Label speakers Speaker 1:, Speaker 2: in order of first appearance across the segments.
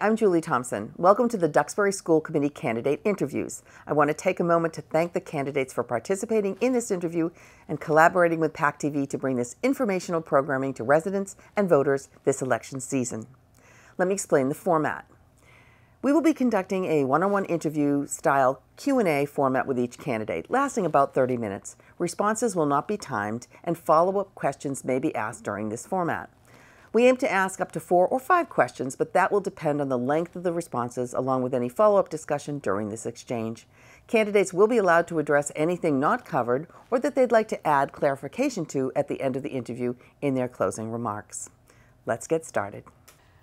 Speaker 1: I'm Julie Thompson. Welcome to the Duxbury School Committee candidate interviews. I want to take a moment to thank the candidates for participating in this interview and collaborating with PAC TV to bring this informational programming to residents and voters this election season. Let me explain the format. We will be conducting a one-on-one interview style Q&A format with each candidate, lasting about 30 minutes. Responses will not be timed and follow-up questions may be asked during this format. We aim to ask up to four or five questions, but that will depend on the length of the responses along with any follow-up discussion during this exchange. Candidates will be allowed to address anything not covered or that they'd like to add clarification to at the end of the interview in their closing remarks. Let's get started.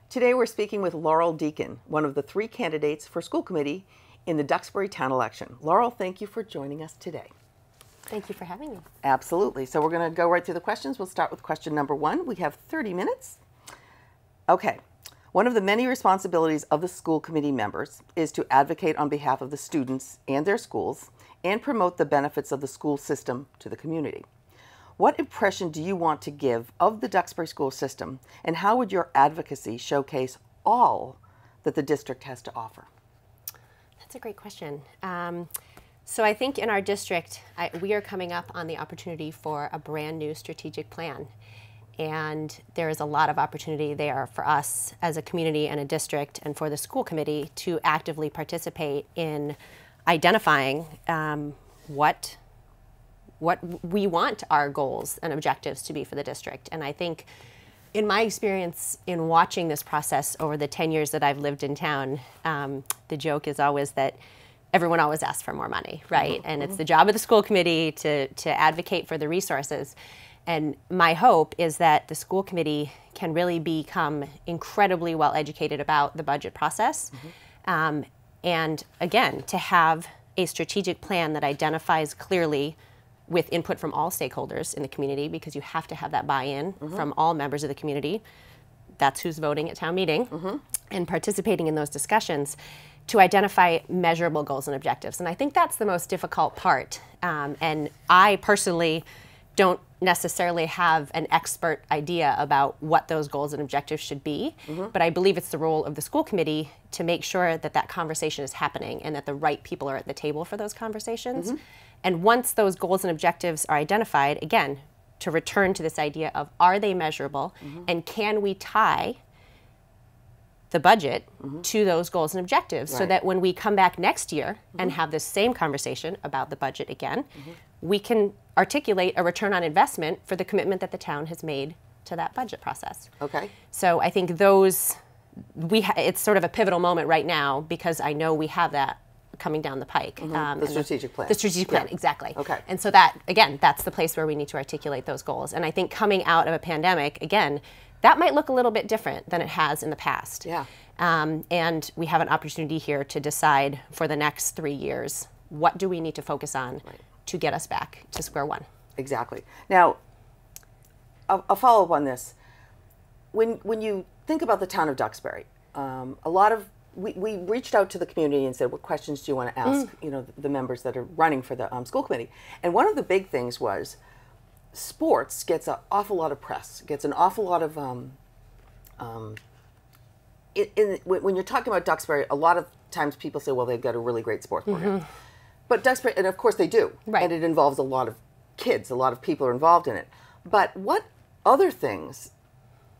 Speaker 1: Today we're speaking with Laurel Deacon, one of the three candidates for school committee in the Duxbury town election. Laurel, thank you for joining us today.
Speaker 2: Thank you for having me.
Speaker 1: Absolutely. So we're going to go right through the questions. We'll start with question number one. We have 30 minutes. Okay. One of the many responsibilities of the school committee members is to advocate on behalf of the students and their schools and promote the benefits of the school system to the community. What impression do you want to give of the Duxbury school system and how would your advocacy showcase all that the district has to offer?
Speaker 2: That's a great question. Um, so I think in our district, I, we are coming up on the opportunity for a brand new strategic plan. And there is a lot of opportunity there for us as a community and a district and for the school committee to actively participate in identifying um, what what we want our goals and objectives to be for the district. And I think in my experience in watching this process over the 10 years that I've lived in town, um, the joke is always that everyone always asks for more money, right? Mm-hmm. And it's the job of the school committee to, to advocate for the resources. And my hope is that the school committee can really become incredibly well educated about the budget process. Mm-hmm. Um, and again, to have a strategic plan that identifies clearly with input from all stakeholders in the community because you have to have that buy-in mm-hmm. from all members of the community. That's who's voting at town meeting mm-hmm. and participating in those discussions to identify measurable goals and objectives. And I think that's the most difficult part. Um, and I personally don't necessarily have an expert idea about what those goals and objectives should be, mm-hmm. but I believe it's the role of the school committee to make sure that that conversation is happening and that the right people are at the table for those conversations. Mm-hmm. And once those goals and objectives are identified, again, to return to this idea of are they measurable mm-hmm. and can we tie the budget mm-hmm. to those goals and objectives right. so that when we come back next year mm-hmm. and have this same conversation about the budget again, mm-hmm. we can articulate a return on investment for the commitment that the town has made to that budget process.
Speaker 1: Okay.
Speaker 2: So I think those we ha- it's sort of a pivotal moment right now because I know we have that coming down the pike.
Speaker 1: Mm-hmm. Um, the strategic the, plan.
Speaker 2: The strategic plan, yeah. exactly.
Speaker 1: Okay.
Speaker 2: And so that again, that's the place where we need to articulate those goals. And I think coming out of a pandemic, again, that might look a little bit different than it has in the past.
Speaker 1: Yeah.
Speaker 2: Um, and we have an opportunity here to decide for the next three years what do we need to focus on right. to get us back to square one.
Speaker 1: Exactly. Now, I'll, follow up on this. When when you think about the town of Duxbury, um, a lot of we, we reached out to the community and said, "What questions do you want to ask?" Mm. You know, the, the, members that are running for the um, school committee. And one of the big things was sports gets an awful lot of press, gets an awful lot of. Um, um, in, in, when you're talking about Duxbury, a lot of times people say, well, they've got a really great sports program. Mm-hmm. But Duxbury, and of course they do.
Speaker 2: Right.
Speaker 1: And it involves a lot of kids, a lot of people are involved in it. But what other things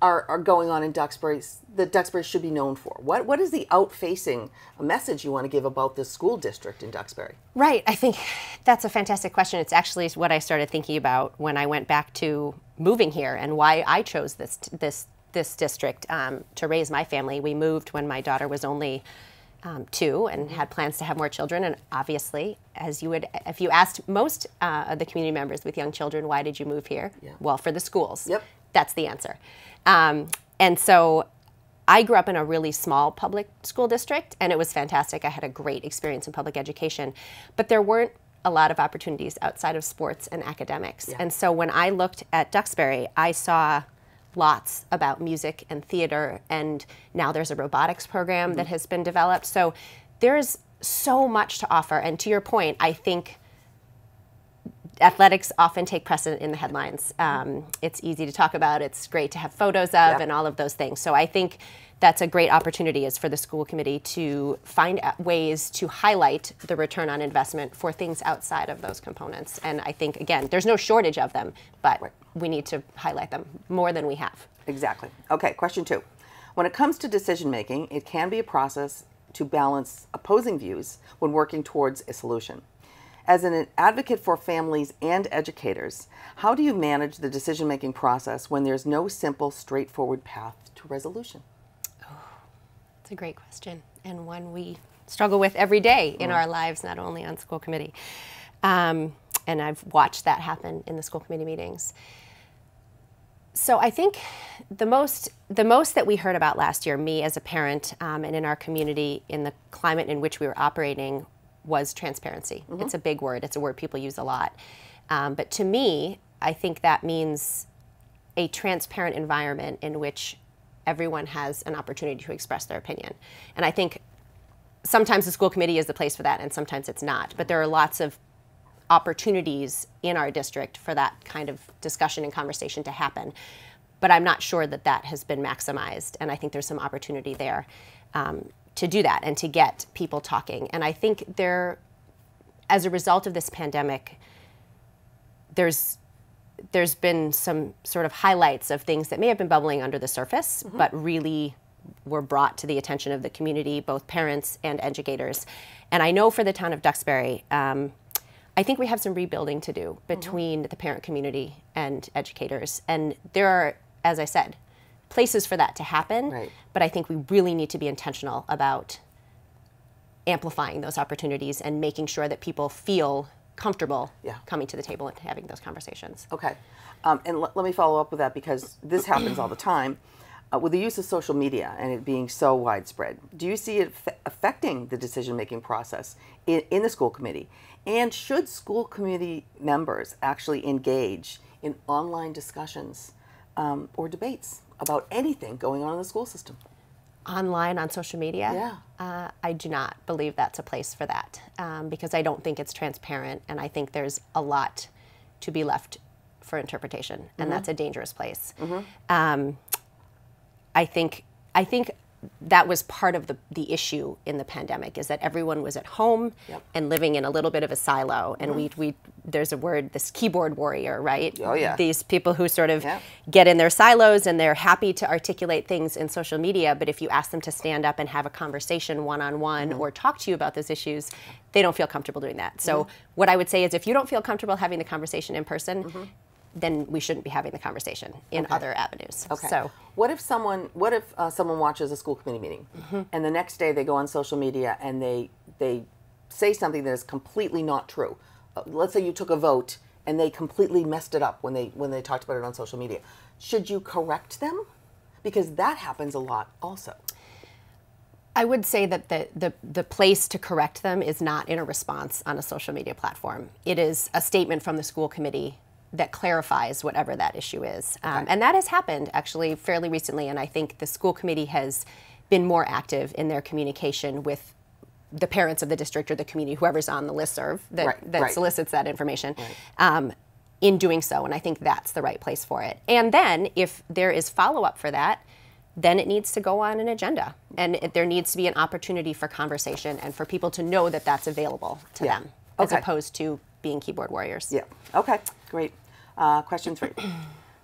Speaker 1: are, are going on in Duxbury that Duxbury should be known for? What what is the out-facing message you want to give about this school district in Duxbury?
Speaker 2: Right. I think that's a fantastic question. It's actually what I started thinking about when I went back to moving here and why I chose this this this district um, to raise my family. We moved when my daughter was only um, two and mm-hmm. had plans to have more children. And obviously, as you would, if you asked most uh, of the community members with young children, why did you move here?
Speaker 1: Yeah.
Speaker 2: Well, for the schools.
Speaker 1: Yep.
Speaker 2: That's the answer. Um, and so I grew up in a really small public school district, and it was fantastic. I had a great experience in public education, but there weren't a lot of opportunities outside of sports and academics. Yeah. And so when I looked at Duxbury, I saw lots about music and theater, and now there's a robotics program mm-hmm. that has been developed. So there's so much to offer. And to your point, I think athletics often take precedent in the headlines. Um, it's easy to talk about. It's great to have photos of,
Speaker 1: Yeah.
Speaker 2: and all of those things. So I think that's a great opportunity is for the school committee to find ways to highlight the return on investment for things outside of those components. And I think again, there's no shortage of them, but
Speaker 1: Right.
Speaker 2: we need to highlight them more than we have.
Speaker 1: Exactly. Okay, question two. When it comes to decision making, it can be a process to balance opposing views when working towards a solution. As an advocate for families and educators, how do you manage the decision making process when there's no simple, straightforward path to resolution?
Speaker 2: It's a great question and one we struggle with every day in our lives, not only on school committee. Um, and I've watched that happen in the school committee meetings. So I think the most the most that we heard about last year, me as a parent, um, and in our community, in the climate in which we were operating, was transparency. It's a big word. It's a word people use a lot. Um, but to me, I think that means a transparent environment in which everyone has an opportunity to express their opinion. And I think sometimes the school committee is the place for that, and sometimes it's not. But there are lots of opportunities in our district for that kind of discussion and conversation to happen. But I'm not sure that that has been maximized, and I think there's some opportunity there um, to do that and to get people talking. And I think there, as a result of this pandemic, there's there's been some sort of highlights of things that may have been bubbling under the surface, but really were brought to the attention of the community, both parents and educators. And I know for the town of Duxbury, um, I think we have some rebuilding to do between the parent community and educators. And there are, as I said, places for that to happen.
Speaker 1: Right.
Speaker 2: But I think we really need to be intentional about amplifying those opportunities and making sure that people feel comfortable
Speaker 1: Yeah.
Speaker 2: coming to the table and having those conversations.
Speaker 1: Okay. Um, and l- let me follow up with that because this happens all the time. Uh, with the use of social media and it being so widespread, do you see it affecting the decision making process in, in the school committee? And should school committee members actually engage in online discussions um, or debates about anything going on in the school system?
Speaker 2: Online on social media,
Speaker 1: Yeah.
Speaker 2: uh, I do not believe that's a place for that um, because I don't think it's transparent and I think there's a lot to be left for interpretation and that's a dangerous place. Um, I think I think that was part of the, the issue in the pandemic is that everyone was at home
Speaker 1: Yep.
Speaker 2: and living in a little bit of a silo and we, we there's a word this keyboard warrior right
Speaker 1: Oh, yeah.
Speaker 2: these people who sort of
Speaker 1: Yeah.
Speaker 2: get in their silos and they're happy to articulate things in social media but if you ask them to stand up and have a conversation one-on-one
Speaker 1: Mm-hmm.
Speaker 2: or talk to you about those issues they don't feel comfortable doing that so
Speaker 1: Mm-hmm.
Speaker 2: what i would say is if you don't feel comfortable having the conversation in person then we shouldn't be having the conversation in other avenues
Speaker 1: Okay.
Speaker 2: so
Speaker 1: what if someone what if uh, someone watches a school committee meeting and the next day they go on social media and they they say something that is completely not true? Let's say you took a vote and they completely messed it up when they when they talked about it on social media. Should you correct them? Because that happens a lot also.
Speaker 2: I would say that the, the, the place to correct them is not in a response on a social media platform. It is a statement from the school committee that clarifies whatever that issue is. Um, and that has happened actually fairly recently. And I think the school committee has been more active in their communication with the parents of the district or the community, whoever's on the listserv that,
Speaker 1: Right,
Speaker 2: that
Speaker 1: right.
Speaker 2: solicits that information. Um, in doing so, and I think that's the right place for it. And then, if there is follow up for that, then it needs to go on an agenda, and it, there needs to be an opportunity for conversation and for people to know that that's available to
Speaker 1: Yeah.
Speaker 2: them, as opposed to being keyboard warriors.
Speaker 1: Yeah. Okay. Great. Uh, question three.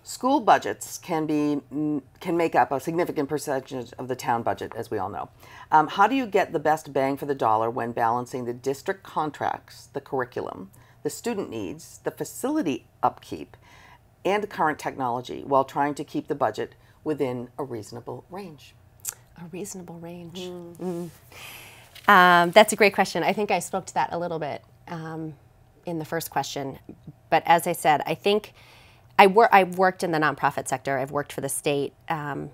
Speaker 1: School budgets can be mm, can make up a significant percentage of the town budget, as we all know. Um, how do you get the best bang for the dollar when balancing the district contracts, the curriculum, the student needs, the facility upkeep, and current technology, while trying to keep the budget within a reasonable range?
Speaker 2: A reasonable range. Mm. Um, that's a great question. I think I spoke to that a little bit um, in the first question. But as I said, I think I wor- I've worked in the nonprofit sector, I've worked for the state. Um,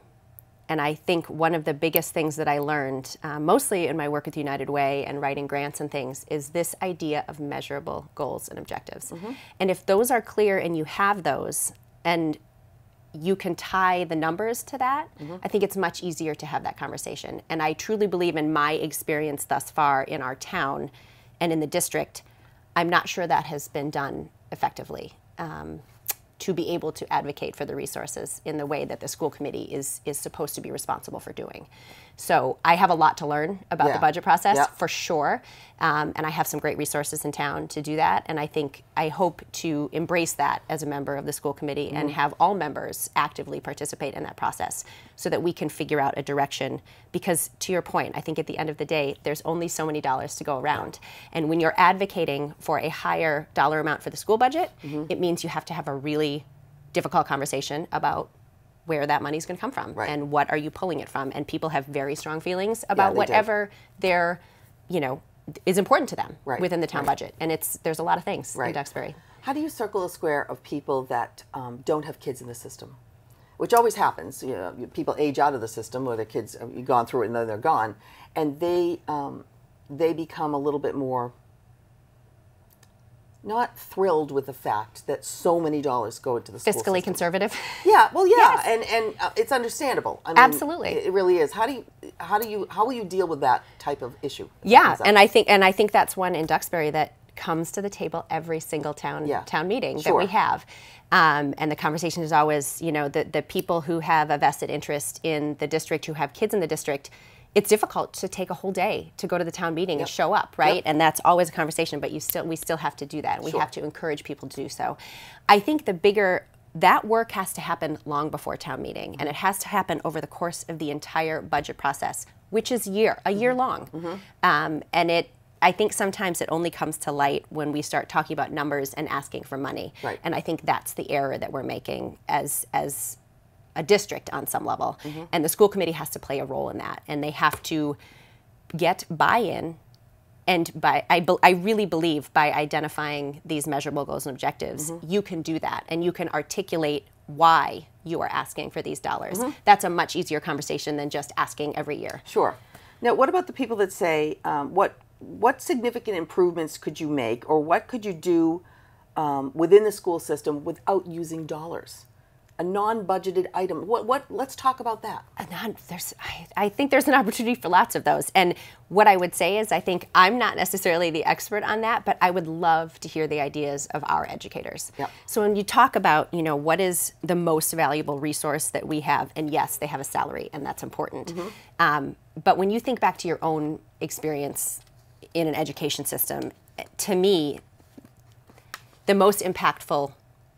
Speaker 2: and I think one of the biggest things that I learned, uh, mostly in my work with United Way and writing grants and things, is this idea of measurable goals and objectives. And if those are clear and you have those, and you can tie the numbers to that, I think it's much easier to have that conversation. And I truly believe in my experience thus far in our town and in the district, I'm not sure that has been done effectively. Um, to be able to advocate for the resources in the way that the school committee is is supposed to be responsible for doing. So I have a lot to learn about
Speaker 1: Yeah.
Speaker 2: the budget process
Speaker 1: Yeah.
Speaker 2: for sure, um, and I have some great resources in town to do that. And I think I hope to embrace that as a member of the school committee and
Speaker 1: Mm-hmm.
Speaker 2: have all members actively participate in that process, so that we can figure out a direction. Because to your point, I think at the end of the day, there's only so many dollars to go around, and when you're advocating for a higher dollar amount for the school budget,
Speaker 1: Mm-hmm.
Speaker 2: it means you have to have a really difficult conversation about where that money's going to come from
Speaker 1: Right.
Speaker 2: and what are you pulling it from and people have very strong feelings about
Speaker 1: do.
Speaker 2: whatever their you know is important to them
Speaker 1: Right,
Speaker 2: within the town
Speaker 1: right.
Speaker 2: budget and it's there's a lot of things
Speaker 1: Right.
Speaker 2: in duxbury
Speaker 1: How do you circle the square of people that um, don't have kids in the system? Which always happens. You know, people age out of the system, or their kids have gone through it and then they're gone, and they um, they become a little bit more not thrilled with the fact that so many dollars go into the school
Speaker 2: fiscally
Speaker 1: system.
Speaker 2: conservative
Speaker 1: Yeah, well, yeah,
Speaker 2: Yes.
Speaker 1: and and uh, it's understandable. I mean,
Speaker 2: Absolutely.
Speaker 1: it, really is. How do you how do you how will you deal with that type of issue?
Speaker 2: yeah and i think and i think that's one in duxbury that comes to the table every single town
Speaker 1: Yeah.
Speaker 2: town meeting that we have um, and the conversation is always you know the, the people who have a vested interest in the district who have kids in the district it's difficult to take a whole day to go to the town meeting and show up right?
Speaker 1: Yep.
Speaker 2: and that's always a conversation but you still we still have to do that. We
Speaker 1: Sure.
Speaker 2: have to encourage people to do so. I think the bigger that work has to happen long before town meeting and it has to happen over the course of the entire budget process which is year a year long. Um, and it i think sometimes it only comes to light when we start talking about numbers and asking for money.
Speaker 1: Right.
Speaker 2: and i think that's the error that we're making as as a district on some level. And the school committee has to play a role in that. And they have to get buy-in and by I, be- I really believe by identifying these measurable goals and objectives you can do that. And you can articulate why you are asking for these dollars. That's a much easier conversation than just asking every year.
Speaker 1: Sure. Now, what about the people that say, um, what what significant improvements could you make, or what could you do um, within the school system without using dollars? A non-budgeted item. What? What? Let's talk about that.
Speaker 2: Then there's, I, I think there's an opportunity for lots of those. And what I would say is, I think I'm not necessarily the expert on that, but I would love to hear the ideas of our educators.
Speaker 1: Yep.
Speaker 2: So when you talk about, you know, what is the most valuable resource that we have, and yes, they have a salary, and that's important. Hmm. Um, but when you think back to your own experience in an education system, to me, the most impactful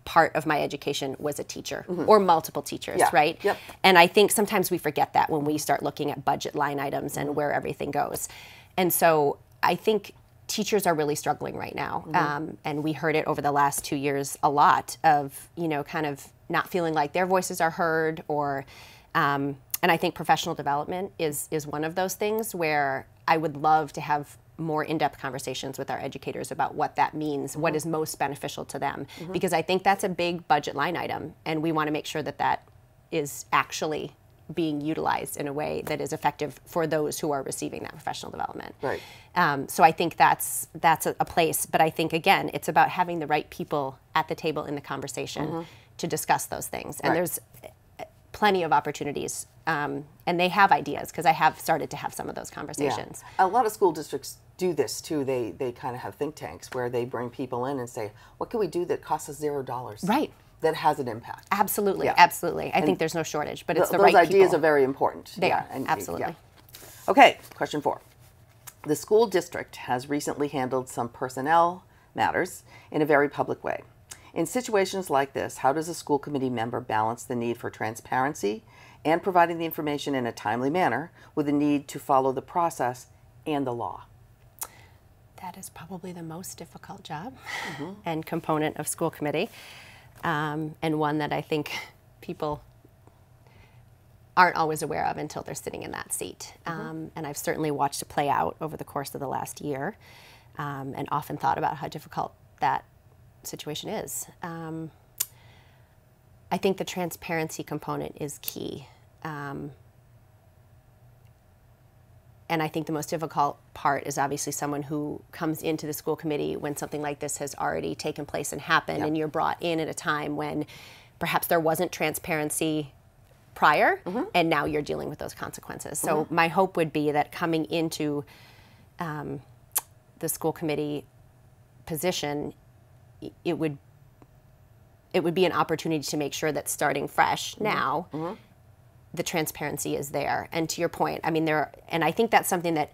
Speaker 2: part of my education was a teacher or multiple teachers,
Speaker 1: Mm-hmm. Yeah.
Speaker 2: right?
Speaker 1: Yep.
Speaker 2: And I think sometimes we forget that when we start looking at budget line items and where everything goes. And so I think teachers are really struggling right now. Um, and we heard it over the last two years a lot of, you know, kind of not feeling like their voices are heard or, um, and I think professional development is, is one of those things where I would love to have more in-depth conversations with our educators about what that means, what is most beneficial to them, because I think that's a big budget line item, and we want to make sure that that is actually being utilized in a way that is effective for those who are receiving that professional development.
Speaker 1: Right.
Speaker 2: Um, so I think that's that's a, a place, but I think again, it's about having the right people at the table in the conversation to discuss those things, and
Speaker 1: Right.
Speaker 2: there's plenty of opportunities, um, and they have ideas because I have started to have some of those conversations.
Speaker 1: A lot of school districts do this too. They they kind of have think tanks where they bring people in and say, what can we do that costs us zero dollars?
Speaker 2: Right.
Speaker 1: That has an impact.
Speaker 2: Absolutely,
Speaker 1: Yeah.
Speaker 2: absolutely. I think there's no shortage, but it's
Speaker 1: Th-
Speaker 2: the
Speaker 1: those
Speaker 2: right
Speaker 1: ideas
Speaker 2: people.
Speaker 1: are very important.
Speaker 2: They
Speaker 1: yeah,
Speaker 2: are,
Speaker 1: and-
Speaker 2: absolutely.
Speaker 1: yeah. Okay, question four. The school district has recently handled some personnel matters in a very public way. In situations like this, how does a school committee member balance the need for transparency and providing the information in a timely manner with the need to follow the process and the law?
Speaker 2: That is probably the most difficult job
Speaker 1: Mm-hmm.
Speaker 2: and component of school committee, um, and one that I think people aren't always aware of until they're sitting in that seat.
Speaker 1: Mm-hmm.
Speaker 2: Um, and I've certainly watched it play out over the course of the last year, um, and often thought about how difficult that situation is. Um, I think the transparency component is key. And I think the most difficult part is obviously someone who comes into the school committee when something like this has already taken place and happened, and you're brought in at a time when perhaps there wasn't transparency prior, and now you're dealing with those consequences. So, my hope would be that coming into um, the school committee position, it would it would be an opportunity to make sure that starting fresh mm-hmm. now mm-hmm. The transparency is there and to your point i mean there and i think that's something that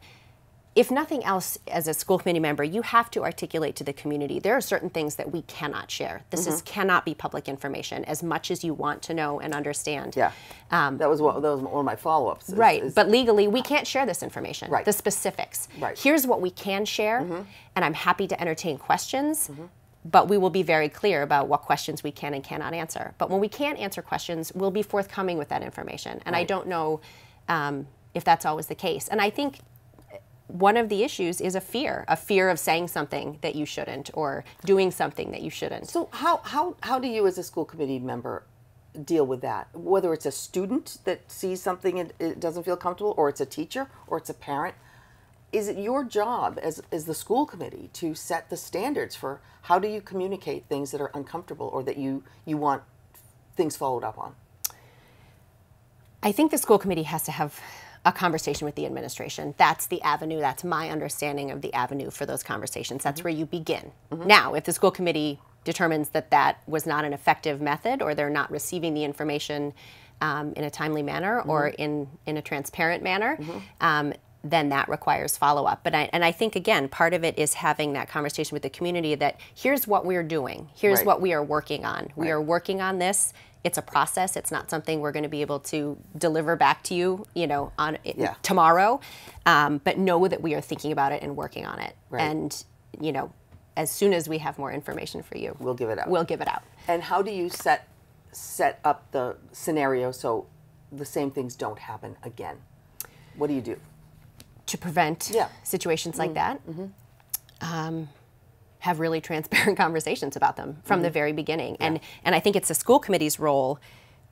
Speaker 2: if nothing else, as a school committee member, you have to articulate to the community there are certain things that we cannot share. This mm-hmm. is cannot be public information as much as you want to know and understand.
Speaker 1: Yeah, um, that was one, that was one of my follow ups.
Speaker 2: Right, is, but legally, we can't share this information.
Speaker 1: Right,
Speaker 2: the specifics.
Speaker 1: Right.
Speaker 2: Here's what we can share, mm-hmm. and I'm happy to entertain questions. Mm-hmm. But we will be very clear about what questions we can and cannot answer. But when we can't answer questions, we'll be forthcoming with that information. And right. I don't know um, if that's always the case. And I think one of the issues is a fear, a fear of saying something that you shouldn't or doing something that you shouldn't.
Speaker 1: So how how how do you as a school committee member deal with that? Whether it's a student that sees something and it doesn't feel comfortable or it's a teacher or it's a parent, is it your job as as the school committee to set the standards for how do you communicate things that are uncomfortable or that you you want things followed up on?
Speaker 2: I think the school committee has to have a conversation with the administration. That's the avenue, that's my understanding of the avenue for those conversations. That's mm-hmm. where you begin. Mm-hmm. Now, if the school committee determines that that was not an effective method or they're not receiving the information um, in a timely manner mm-hmm. or in, in a transparent manner, mm-hmm. um, then that requires follow up. But I, and I think again, part of it is having that conversation with the community that here's what we're doing, here's right. what we are working on. Right. We are working on this it's a process. It's not something we're going to be able to deliver back to you, you know, on yeah. tomorrow. Um, but know that we are thinking about it and working on it. Right. And you know, as soon as we have more information for you,
Speaker 1: we'll give it out.
Speaker 2: We'll give it out.
Speaker 1: And how do you set set up the scenario so the same things don't happen again? What do you do
Speaker 2: to prevent yeah. situations like mm-hmm. that? Mm-hmm. Um, have really transparent conversations about them from mm-hmm. the very beginning. Yeah. And and I think it's the school committee's role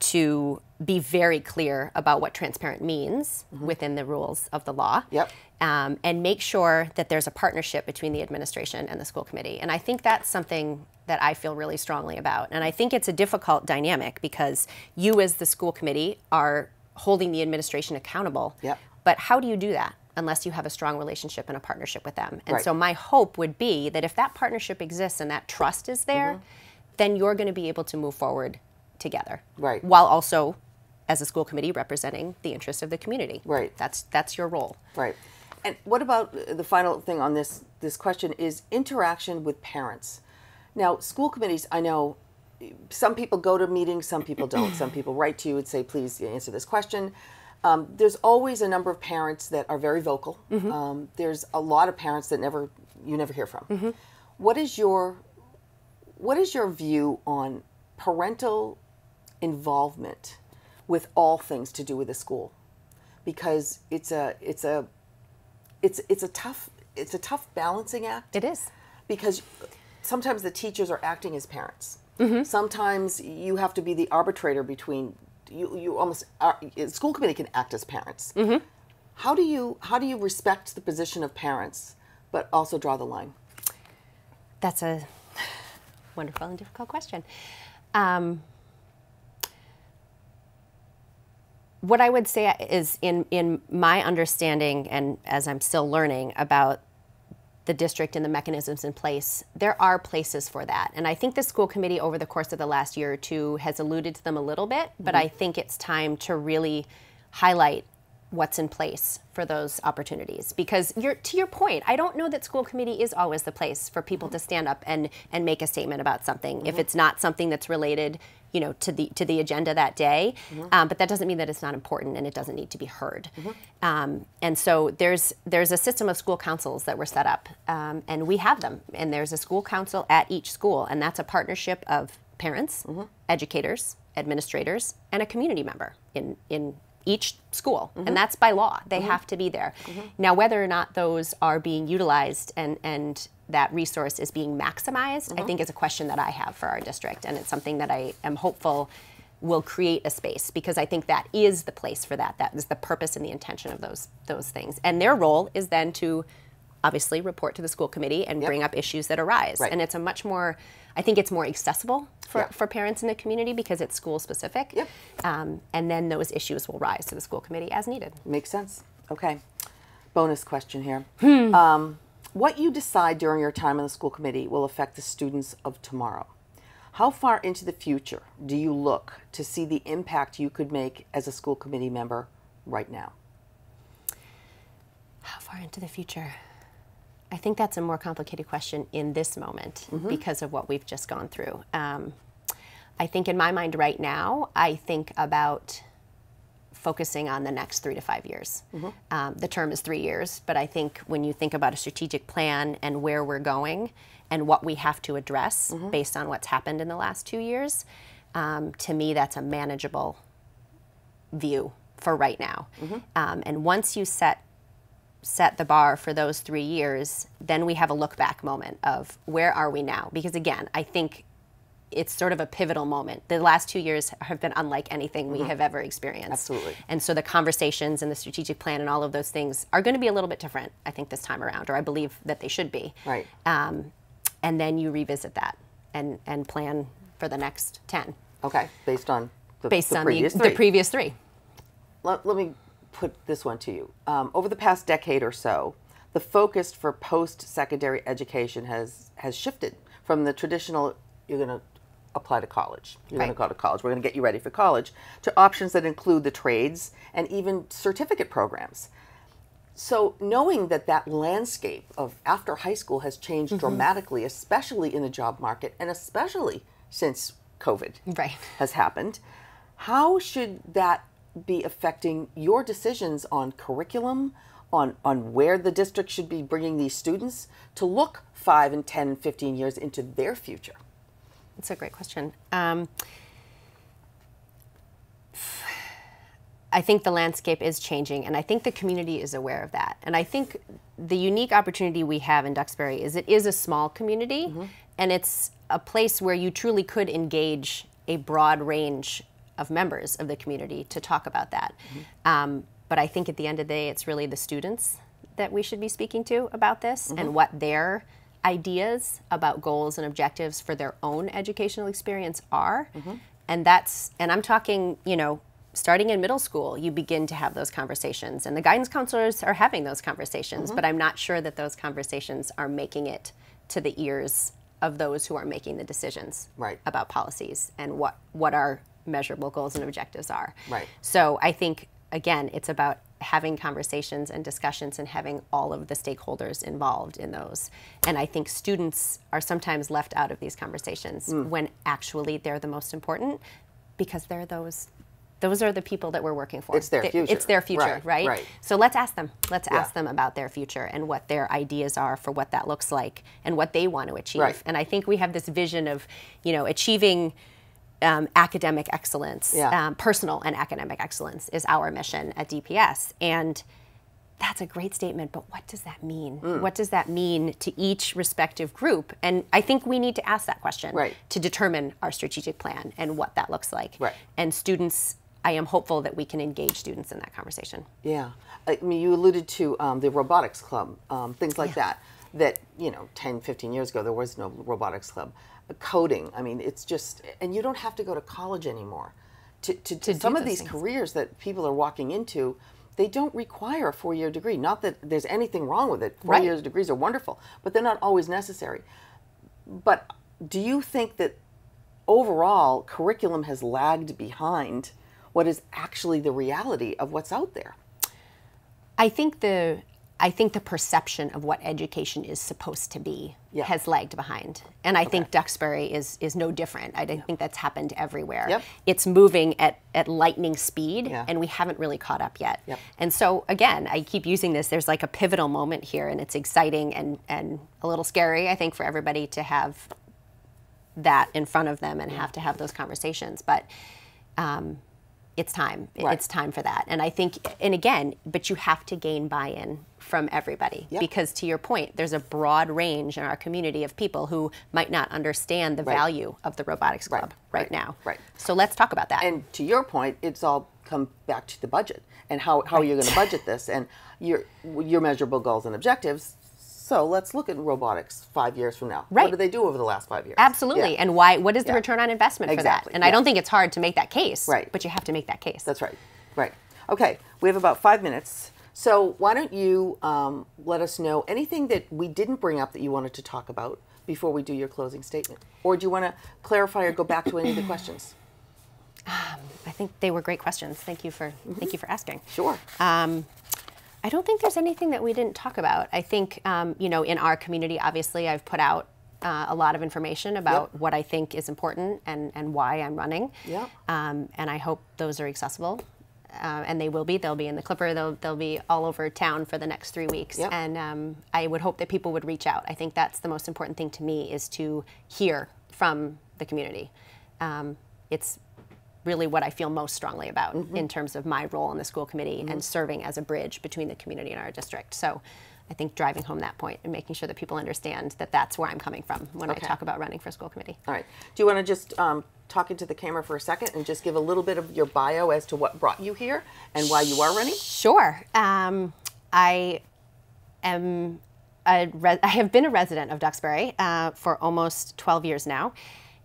Speaker 2: to be very clear about what transparent means mm-hmm. within the rules of the law.
Speaker 1: Yep.
Speaker 2: Um, and make sure that there's a partnership between the administration and the school committee. And I think that's something that I feel really strongly about. And I think it's a difficult dynamic because you, as the school committee, are holding the administration accountable.
Speaker 1: Yep.
Speaker 2: But how do you do that? Unless you have a strong relationship and a partnership with them. And
Speaker 1: right.
Speaker 2: so my hope would be that if that partnership exists and that trust is there, mm-hmm. then you're going to be able to move forward together.
Speaker 1: Right.
Speaker 2: While also as a school committee representing the interests of the community.
Speaker 1: Right.
Speaker 2: That's that's your role.
Speaker 1: Right. And what about the final thing on this this question is interaction with parents. Now, school committees, I know some people go to meetings, some people don't. some people write to you and say, please answer this question. Um, there's always a number of parents that are very vocal. Mm-hmm. Um, there's a lot of parents that never you never hear from. Mm-hmm. What is your what is your view on parental involvement with all things to do with the school? Because it's a it's a it's it's a tough it's a tough balancing act.
Speaker 2: It is
Speaker 1: because sometimes the teachers are acting as parents. Mm-hmm. Sometimes you have to be the arbitrator between you you almost are, school committee can act as parents. Mm-hmm. How do you how do you respect the position of parents, but also draw the line?
Speaker 2: That's a wonderful and difficult question. Um, what I would say is in in my understanding, and as I'm still learning about the district and the mechanisms in place, there are places for that. And I think the school committee over the course of the last year or two has alluded to them a little bit, but mm-hmm. I think it's time to really highlight what's in place for those opportunities because you're, to your point i don't know that school committee is always the place for people mm-hmm. to stand up and, and make a statement about something mm-hmm. if it's not something that's related you know to the to the agenda that day mm-hmm. um, but that doesn't mean that it's not important and it doesn't need to be heard um, and so there's there's a system of school councils that were set up um, and we have them and there's a school council at each school and that's a partnership of parents mm-hmm. educators administrators and a community member in in each school, mm-hmm. and that's by law. They mm-hmm. have to be there. Mm-hmm. Now, whether or not those are being utilized and and that resource is being maximized, I mm-hmm. think is a question that I have for our district, and it's something that I am hopeful will create a space because I think that is the place for that. That is the purpose and the intention of those those things. And their role is then to obviously report to the school committee and yep. bring up issues that arise.
Speaker 1: Right.
Speaker 2: And it's a much more, I think it's more accessible for, yep. for parents in the community because it's school specific.
Speaker 1: Yep.
Speaker 2: Um, and then those issues will rise to the school committee as needed.
Speaker 1: Makes sense. Okay. Bonus question here. Hmm. Um, what you decide during your time on the school committee will affect the students of tomorrow. How far into the future do you look to see the impact you could make as a school committee member right now?
Speaker 2: How far into the future? I think that's a more complicated question in this moment mm-hmm. because of what we've just gone through. Um, I think in my mind right now, I think about focusing on the next three to five years. Mm-hmm. Um, the term is three years, but I think when you think about a strategic plan and where we're going and what we have to address mm-hmm. based on what's happened in the last two years, um, to me, that's a manageable view for right now. Mm-hmm. Um, and once you set set the bar for those three years, then we have a look back moment of where are we now? Because again, I think it's sort of a pivotal moment. The last two years have been unlike anything we mm-hmm. have ever experienced.
Speaker 1: Absolutely.
Speaker 2: And so the conversations and the strategic plan and all of those things are going to be a little bit different, I think, this time around, or I believe that they should be.
Speaker 1: Right.
Speaker 2: Um, and then you revisit that and, and plan for the next 10.
Speaker 1: Okay, based on the,
Speaker 2: based
Speaker 1: the
Speaker 2: on
Speaker 1: previous
Speaker 2: the,
Speaker 1: three.
Speaker 2: the previous three.
Speaker 1: Let, let me put this one to you. Um, over the past decade or so, the focus for post-secondary education has has shifted from the traditional you're going to apply to college. You're right. going to go to college. We're going to get you ready for college to options that include the trades and even certificate programs. So, knowing that that landscape of after high school has changed mm-hmm. dramatically, especially in the job market and especially since COVID
Speaker 2: right.
Speaker 1: has happened, how should that be affecting your decisions on curriculum, on, on where the district should be bringing these students to look 5 and 10 and 15 years into their future?
Speaker 2: That's a great question. Um, I think the landscape is changing, and I think the community is aware of that. And I think the unique opportunity we have in Duxbury is it is a small community, mm-hmm. and it's a place where you truly could engage a broad range of members of the community to talk about that. Mm-hmm. Um, but I think at the end of the day, it's really the students that we should be speaking to about this mm-hmm. and what their ideas about goals and objectives for their own educational experience are. Mm-hmm. And that's, and I'm talking, you know, starting in middle school, you begin to have those conversations. And the guidance counselors are having those conversations, mm-hmm. but I'm not sure that those conversations are making it to the ears of those who are making the decisions
Speaker 1: right.
Speaker 2: about policies and what, what our measurable goals and objectives are.
Speaker 1: Right.
Speaker 2: So I think, again, it's about having conversations and discussions and having all of the stakeholders involved in those. And I think students are sometimes left out of these conversations mm. when actually they're the most important because they're those those are the people that we're working for.
Speaker 1: It's their future.
Speaker 2: It's their future,
Speaker 1: right?
Speaker 2: Right.
Speaker 1: right.
Speaker 2: So let's ask them. Let's yeah. ask them about their future and what their ideas are for what that looks like and what they want to achieve.
Speaker 1: Right.
Speaker 2: And I think we have this vision of, you know, achieving um, academic excellence,
Speaker 1: yeah.
Speaker 2: um, personal and academic excellence is our mission at DPS. And that's a great statement, but what does that mean? Mm. What does that mean to each respective group? And I think we need to ask that question
Speaker 1: right.
Speaker 2: to determine our strategic plan and what that looks like.
Speaker 1: Right.
Speaker 2: And students, I am hopeful that we can engage students in that conversation.
Speaker 1: Yeah. I mean, you alluded to um, the robotics club, um, things like yeah. that, that, you know, 10, 15 years ago, there was no robotics club coding. I mean, it's just, and you don't have to go to college anymore. To, to, to some of these things. careers that people are walking into, they don't require a four year degree. Not that there's anything wrong with it. Four
Speaker 2: right.
Speaker 1: years degrees are wonderful, but they're not always necessary. But do you think that overall curriculum has lagged behind what is actually the reality of what's out there?
Speaker 2: I think the I think the perception of what education is supposed to be yeah. has lagged behind. And I okay. think Duxbury is is no different. I yeah. think that's happened everywhere.
Speaker 1: Yep.
Speaker 2: It's moving at, at lightning speed
Speaker 1: yeah.
Speaker 2: and we haven't really caught up yet.
Speaker 1: Yep.
Speaker 2: And so again, I keep using this, there's like a pivotal moment here and it's exciting and, and a little scary, I think, for everybody to have that in front of them and have to have those conversations. But um, it's time.
Speaker 1: Right.
Speaker 2: It's time for that. And I think, and again, but you have to gain buy in from everybody.
Speaker 1: Yep.
Speaker 2: Because to your point, there's a broad range in our community of people who might not understand the
Speaker 1: right.
Speaker 2: value of the robotics club
Speaker 1: right.
Speaker 2: right, now.
Speaker 1: Right.
Speaker 2: So let's talk about that.
Speaker 1: And to your point, it's all come back to the budget and how, how you're going to budget this and your your measurable goals and objectives so let's look at robotics five years from now.
Speaker 2: Right.
Speaker 1: What did they do over the last five years?
Speaker 2: Absolutely.
Speaker 1: Yeah.
Speaker 2: And why? What is the
Speaker 1: yeah.
Speaker 2: return on investment
Speaker 1: exactly.
Speaker 2: for that? And
Speaker 1: yeah.
Speaker 2: I don't think it's hard to make that case.
Speaker 1: Right.
Speaker 2: But you have to make that case.
Speaker 1: That's right. Right. Okay. We have about five minutes. So why don't you um, let us know anything that we didn't bring up that you wanted to talk about before we do your closing statement, or do you want to clarify or go back to any of the questions?
Speaker 2: I think they were great questions. Thank you for thank you for asking.
Speaker 1: Sure.
Speaker 2: Um, I don't think there's anything that we didn't talk about. I think um, you know in our community, obviously, I've put out uh, a lot of information about
Speaker 1: Yep.
Speaker 2: what I think is important and and why I'm running.
Speaker 1: Yep.
Speaker 2: Um, and I hope those are accessible. Uh, and they will be. They'll be in the Clipper. They'll, they'll be all over town for the next three weeks.
Speaker 1: Yep.
Speaker 2: And um, I would hope that people would reach out. I think that's the most important thing to me is to hear from the community. Um, it's really what I feel most strongly about in terms of my role in the school committee and serving as a bridge between the community and our district. So I think driving home that point and making sure that people understand that that's where I'm coming from when
Speaker 1: Okay.
Speaker 2: I talk about running for school committee.
Speaker 1: All right. Do you want to just um, talk into the camera for a second and just give a little bit of your bio as to what brought you here and why you are running?
Speaker 2: Sure. Um, I am. I have been a resident of Duxbury uh, for almost 12 years now,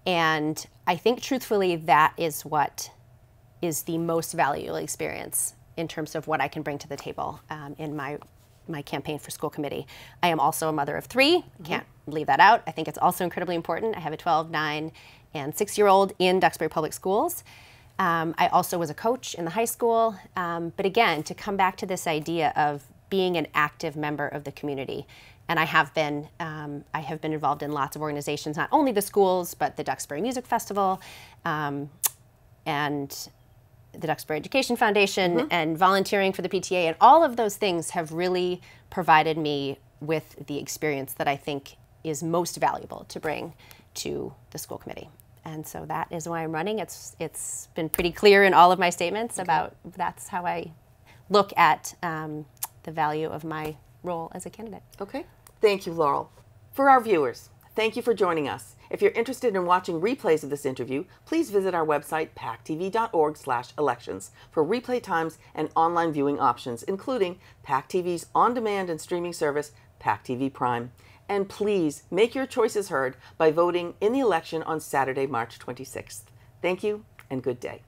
Speaker 2: and I think truthfully that is what is the most valuable experience in terms of what I can bring to the table um, in my my campaign for school committee. I am also a mother of 3 Can't leave that out. I think it's also incredibly important. I have a 12, 9, and 6 year old in Duxbury Public Schools. Um, I also was a coach in the high school. Um, but again, to come back to this idea of being an active member of the community. And I have been, um, I have been involved in lots of organizations, not only the schools, but the Duxbury Music Festival, um, and the Duxbury Education Foundation and volunteering for the PTA, and all of those things have really provided me with the experience that I think is most valuable to bring to the school committee. And so that is why I'm running. It's it's been pretty clear in all of my statements about that's how I look at um, the value of my role as a candidate.
Speaker 1: Okay. Thank you, Laurel. For our viewers, thank you for joining us. If you're interested in watching replays of this interview, please visit our website, pactv.org/elections, for replay times and online viewing options, including PAC TV's on-demand and streaming service, PAC TV Prime. And please make your choices heard by voting in the election on Saturday, March 26th. Thank you and good day.